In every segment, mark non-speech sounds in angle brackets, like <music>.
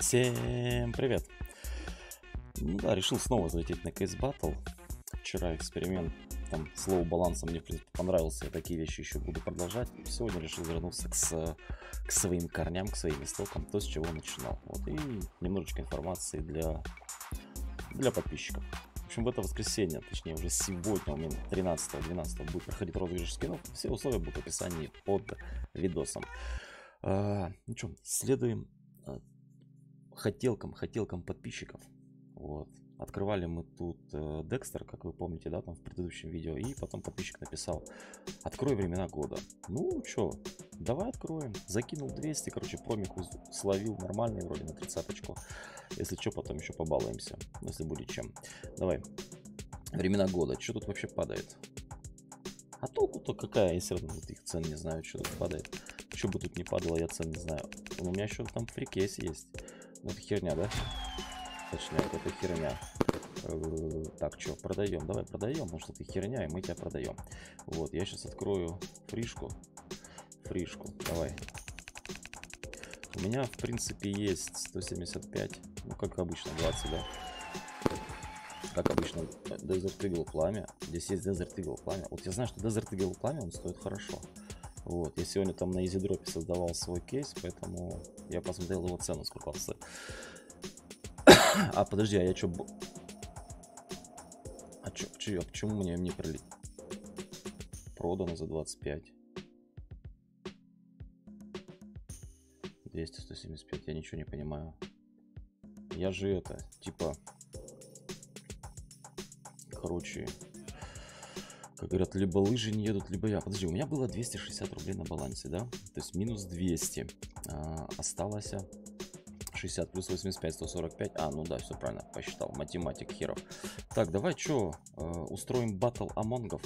Всем привет! Ну да, решил снова залететь на Case Battle. Вчера эксперимент там с low балансом мне, в принципе, понравился. Я такие вещи еще буду продолжать. Сегодня решил вернуться к, к своим корням, к своим истокам, то, с чего начинал. Вот и немножечко информации для, для подписчиков. В общем, в это воскресенье, точнее уже сегодня, у меня 13-12 будет проходить розыгрыш скинов. Все условия будут в описании под видосом. А, ну что, следуем а, хотелкам, хотелкам подписчиков. Вот. Открывали мы тут э, Декстер, как вы помните, да, там в предыдущем видео. И потом подписчик написал, открой времена года. Ну, что, давай откроем. Закинул 200, короче, промику словил нормальный вроде на 30 очко. Если что, потом еще побалуемся, если будет чем. Давай. Времена года. Что тут вообще падает? А толку-то какая, если их цен не знаю, что тут падает. Что бы тут не падало, я цен не знаю. У меня еще там фрикейс есть. Вот херня, да? Точнее, вот эта херня. Так, что, продаем. Давай продаем, что ты херня, и мы тебя продаем. Вот, я сейчас открою фришку. Фришку, давай. У меня, в принципе, есть 175. Ну, как обычно, 20, да? Как обычно, Desert Eagle пламя. Здесь есть Desert Eagle пламя. Вот я знаю, что Desert Eagle пламя, он стоит хорошо. Вот, я сегодня там на EasyDrop создавал свой кейс, поэтому я посмотрел его цену, сколько он стоит. <coughs> А, подожди, а я что... А чё, чё, а почему мне не пролить? Продано за 25. 200, 175, я ничего не понимаю. Я же это, типа... Короче, как говорят, либо лыжи не едут, либо я. Подожди, у меня было 260 рублей на балансе, да? То есть минус 200. А, осталось 60 плюс 85, 145. А, ну да, все правильно посчитал. Математик херов. Так, давай что, э, устроим батл амонгов.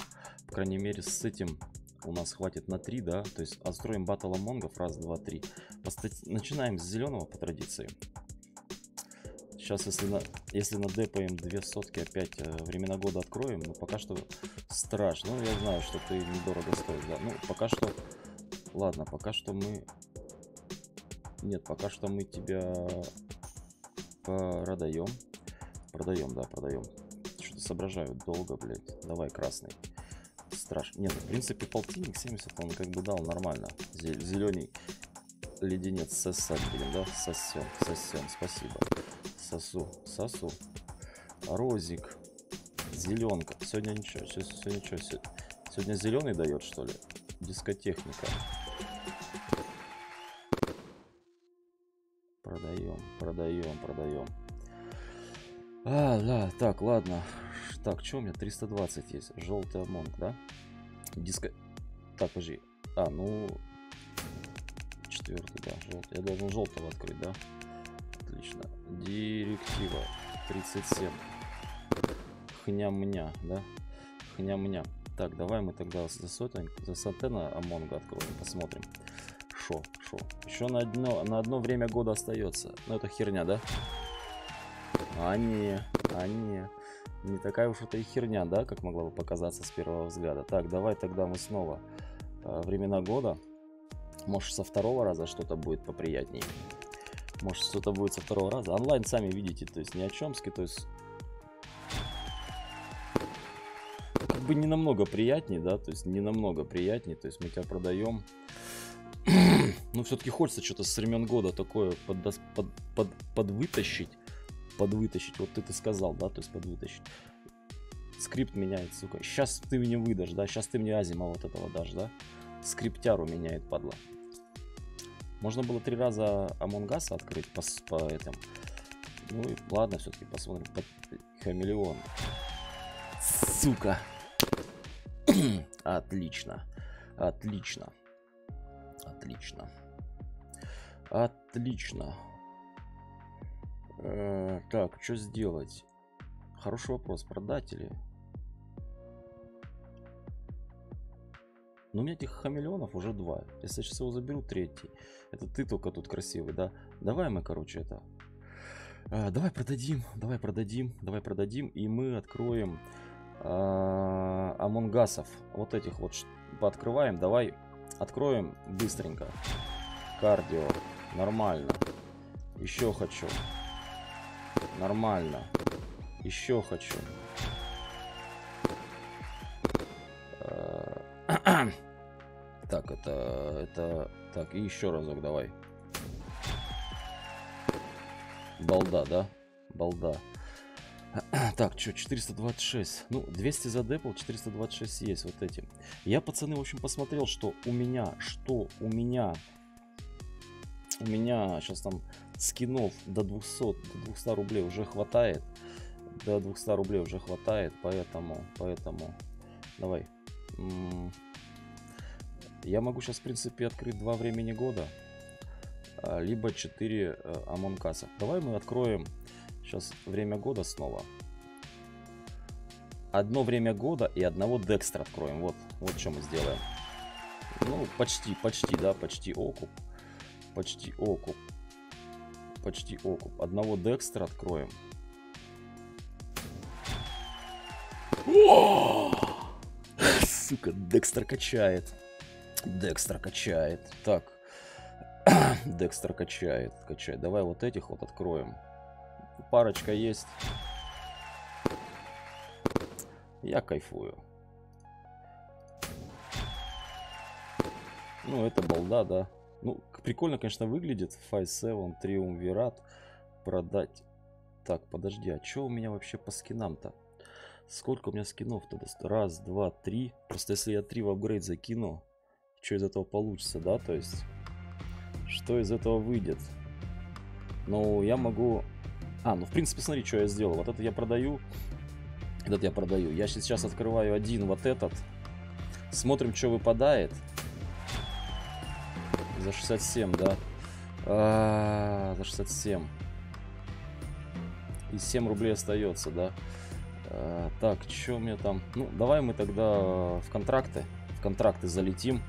По крайней мере, с этим у нас хватит на 3, да? То есть отстроим батл амонгов. Раз, два, три. Постать... Начинаем с зеленого по традиции. Сейчас, если на, если на депаем две сотки опять э, времена года откроем, но пока что страшно. Ну, я знаю, что ты недорого стоишь, да. Ну, пока что... Ладно, пока что мы нет, пока что мы тебя продаем. Продаем, да, продаем. Что-то соображаю долго, блядь. Давай, красный. Страшно. Нет, в принципе, полтинник 70 он как бы дал нормально. Зеленый леденец сосать будем, да? Сосем, сосем, спасибо. Сосу, сосу. Розик. Зеленка. Сегодня ничего, сегодня что? Сегодня зеленый дает, что ли? Дискотехника. Продаем, продаем, продаем. А, да, так, ладно. Так, что у меня? 320 есть. Желтый амонг, да? Диско... Так, подожди. А, ну... Четвертый, да, желтый. Я должен желтого открыть, да? Отлично. Директива 37. Хня-меня, да? Хня-меня. Так, давай мы тогда за сотен, за сатена амонга откроем, посмотрим. Шо, шо. Еще на одно, на одно время года остается. Ну, это херня, да? А не, а не. Не такая уж это и херня, да, как могла бы показаться с первого взгляда. Так, давай тогда мы снова э, времена года. Может, со второго раза что-то будет поприятнее. Может, что-то будет со второго раза. Онлайн сами видите, то есть ни о чемски, то есть... Как бы не намного приятнее, да, то есть не намного приятнее, то есть мы тебя продаем <clears throat> ну, все-таки хочется что-то с времен года такое под, под, под, подвытащить. Подвытащить. Вот ты ты сказал, да, то есть подвытащить. Скрипт меняет, сука. Сейчас ты мне выдашь, да? Сейчас ты мне Азима вот этого дашь, да? Скриптяру меняет, падла. Можно было три раза Among Us а открыть по, по этим. Ну и ладно, все-таки посмотрим. Под хамелеон. Сука. <clears throat> Отлично. Отлично. Отлично. Отлично. Э, так, что сделать? Хороший вопрос. Продать или... Но у меня этих хамелеонов уже два. Если я сейчас его заберу, третий. Это ты только тут красивый, да? Давай мы, короче, это... А, давай продадим, давай продадим, давай продадим. И мы откроем а, амонгасов. Вот этих вот пооткрываем. Давай Откроем быстренько. Кардио. Нормально. Еще хочу. Нормально. Еще хочу. Так, это... это... Так, и еще разок давай. Балда, да? Балда. <clears throat> Так, что, 426. Ну, 200 за депл, 426 есть вот эти. Я, пацаны, в общем, посмотрел, что у меня, что у меня, у меня сейчас там скинов до 200, до 200 рублей уже хватает. До 200 рублей уже хватает, поэтому, поэтому, давай. Я могу сейчас, в принципе, открыть два времени года, а, либо 4 амонкаса. Давай мы откроем Сейчас время года снова. Одно время года и одного Декстра откроем. Вот, вот что мы сделаем. Ну, почти, почти, да, почти окуп. Почти окуп. Почти окуп. Одного Декстра откроем. <laughs> Сука, Декстер качает. Декстер качает. Так. <clears throat> Декстер качает, качает. Давай вот этих вот откроем. Парочка есть. Я кайфую. Ну, это балда, да. Ну, прикольно, конечно, выглядит. 5-7, Триумвират. Продать. Так, подожди, а что у меня вообще по скинам-то? Сколько у меня скинов-то? Раз, два, три. Просто если я три в апгрейд закину, что из этого получится, да? То есть, что из этого выйдет? Ну, я могу а, ну в принципе, смотри, что я сделал. Вот это я продаю. Этот я продаю. Я сейчас открываю один вот этот. Смотрим, что выпадает. За 67, да. А, за 67. И 7 рублей остается, да. А, так, что у меня там? Ну, давай мы тогда в контракты. Контракты залетим.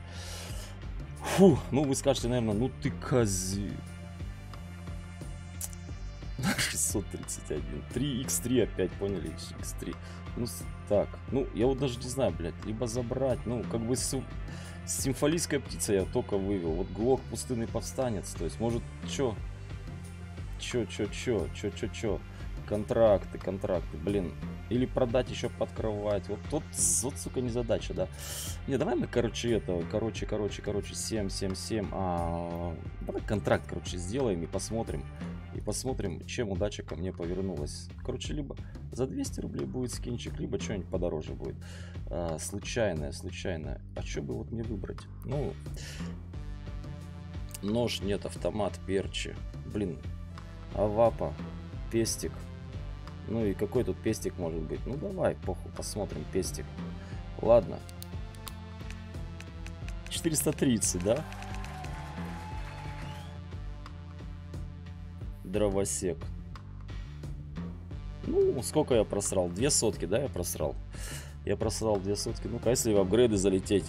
Фу, ну вы скажете, наверное, ну ты кози... 631. 3x3 опять, поняли? x3. Ну, так. Ну, я вот даже не знаю, блядь. Либо забрать. Ну, как бы с, симфолийская птица я только вывел. Вот Глок пустынный повстанец. То есть, может, чё? Чё, чё, чё, чё, чё, чё? Контракты, контракты, блин. Или продать еще под кровать. Вот тут, вот, сука, не задача, да. Не, давай мы, короче, это, короче, короче, короче, 7, 7, 7. А, давай контракт, короче, сделаем и посмотрим. И посмотрим, чем удача ко мне повернулась. Короче, либо за 200 рублей будет скинчик, либо что-нибудь подороже будет. А, случайное, случайное. А что бы вот мне выбрать? Ну, нож, нет, автомат, перчи. Блин, авапа, пестик. Ну и какой тут пестик может быть? Ну давай, похуй, посмотрим пестик. Ладно. 430, да? дровосек. Ну, сколько я просрал? Две сотки, да, я просрал? Я просрал две сотки. Ну-ка, если в апгрейды залететь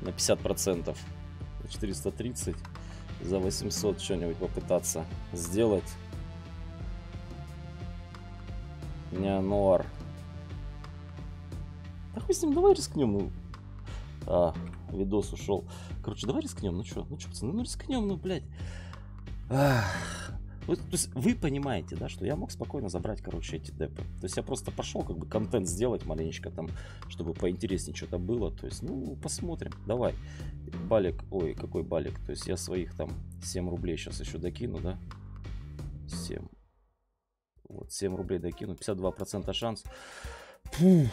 на 50%, 430 за 800 что-нибудь попытаться сделать. Неонуар. Да хуй с ним, давай рискнем. Ну. А, видос ушел. Короче, давай рискнем. Ну что, ну что, пацаны, ну рискнем, ну, блядь. Ах. То есть вы понимаете, да, что я мог спокойно забрать, короче, эти депы. То есть я просто пошел как бы контент сделать маленечко там, чтобы поинтереснее что-то было. То есть, ну, посмотрим. Давай. Балик, ой, какой балик. То есть я своих там 7 рублей сейчас еще докину, да? 7. Вот, 7 рублей докину. 52% шанс. Фух.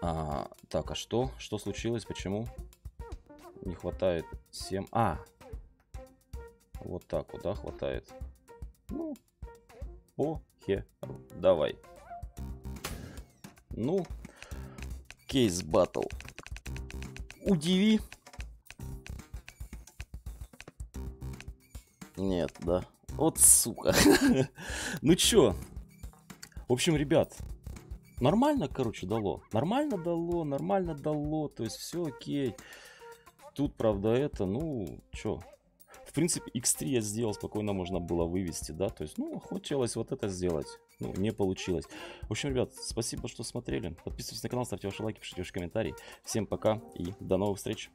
А, так, а что? Что случилось? Почему? Не хватает 7. А, вот так вот, да, хватает. Ну, похеру. Давай. Ну, кейс батл. Удиви. Нет, да. Вот сука. <laughs> ну чё? В общем, ребят, нормально, короче, дало. Нормально дало, нормально дало. То есть все окей. Тут, правда, это, ну, чё, в принципе, X3 я сделал, спокойно можно было вывести, да, то есть, ну, хотелось вот это сделать, ну, не получилось. В общем, ребят, спасибо, что смотрели, подписывайтесь на канал, ставьте ваши лайки, пишите ваши комментарии. Всем пока и до новых встреч.